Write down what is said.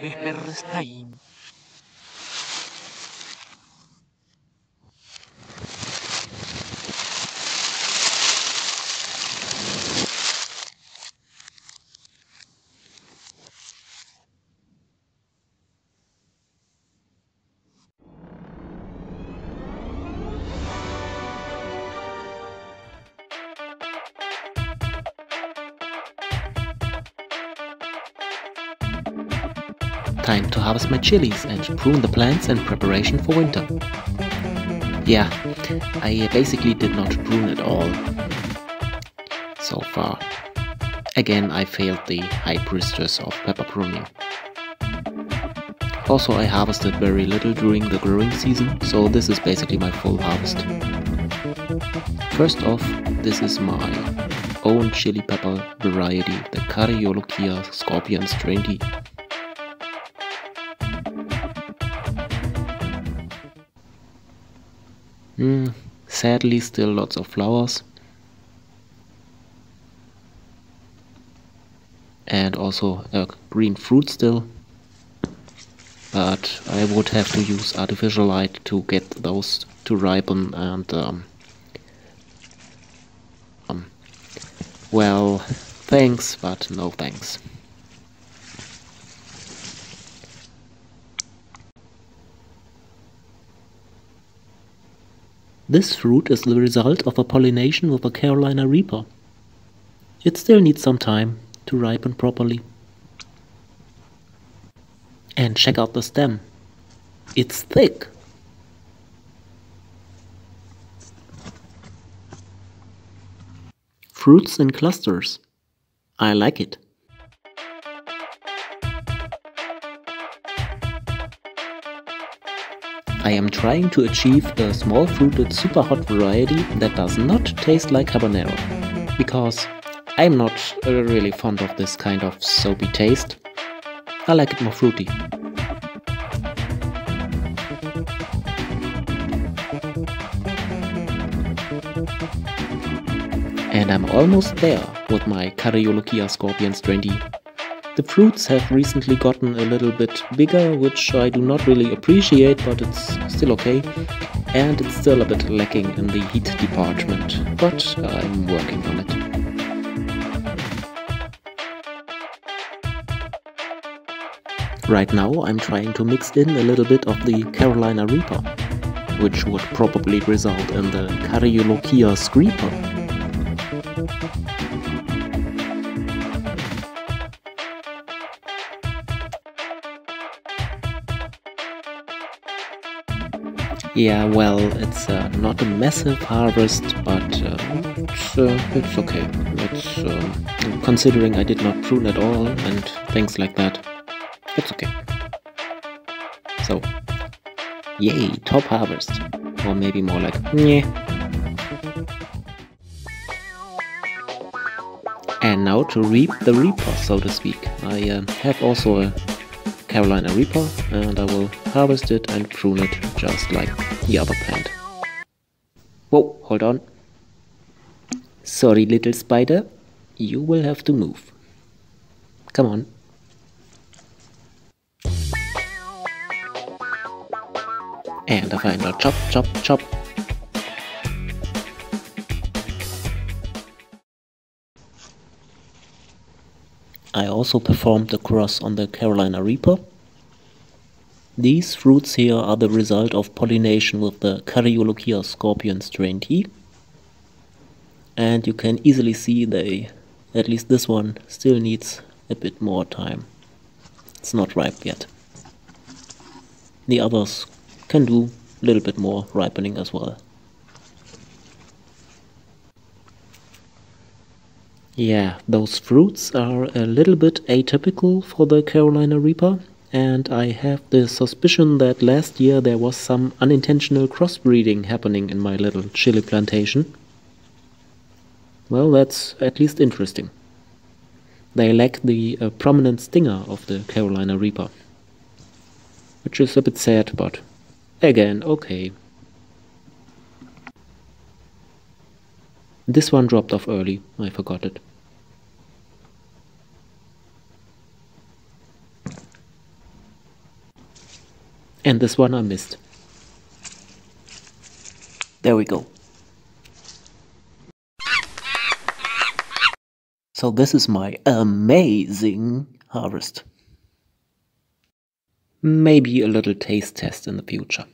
Vesper Time to harvest my chilies and prune the plants in preparation for winter. Yeah, I basically did not prune at all. So far. Again, I failed the high priestess of pepper pruning. Also, I harvested very little during the growing season, so this is basically my full harvest. First off, this is my own chili pepper variety, the Cariolokia scorpions 20. Mm, sadly, still lots of flowers. And also a green fruit still. But I would have to use artificial light to get those to ripen and um, um, well, thanks, but no thanks. This fruit is the result of a pollination with a Carolina Reaper. It still needs some time to ripen properly. And check out the stem. It's thick. Fruits in clusters. I like it. I am trying to achieve a small fruited super hot variety that does not taste like habanero. Because I'm not uh, really fond of this kind of soapy taste. I like it more fruity. And I'm almost there with my Cariolokia Scorpion Strain D. The fruits have recently gotten a little bit bigger, which I do not really appreciate, but it's still okay. And it's still a bit lacking in the heat department, but I'm working on it. Right now I'm trying to mix in a little bit of the Carolina Reaper, which would probably result in the Cariolokia Screeper. Yeah, well, it's uh, not a massive harvest, but uh, it's, uh, it's okay. It's um, considering I did not prune at all and things like that. It's okay. So, yay, top harvest. Or maybe more like, yeah. And now to reap the reaper, so to speak. I uh, have also a Carolina Reaper and I will harvest it and prune it just like the other plant. Whoa, hold on. Sorry little spider, you will have to move. Come on. And a final chop, chop, chop. I also performed the cross on the Carolina Reaper. These fruits here are the result of pollination with the Cariolokia scorpion strain D. And you can easily see they, at least this one, still needs a bit more time. It's not ripe yet. The others can do a little bit more ripening as well. Yeah, those fruits are a little bit atypical for the Carolina Reaper, and I have the suspicion that last year there was some unintentional crossbreeding happening in my little chili plantation. Well, that's at least interesting. They lack the uh, prominent stinger of the Carolina Reaper. Which is a bit sad, but again, okay. This one dropped off early, I forgot it. And this one I missed. There we go. So this is my amazing harvest. Maybe a little taste test in the future.